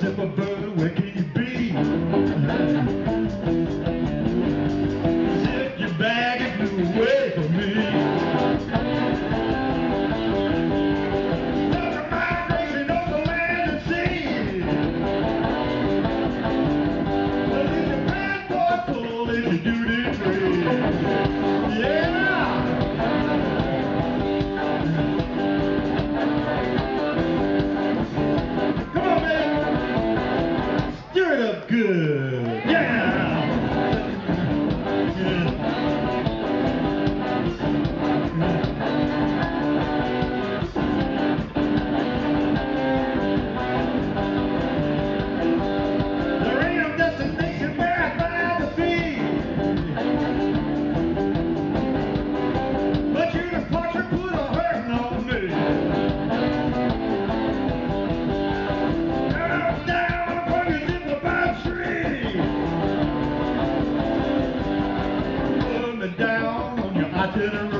to the Yeah. dinner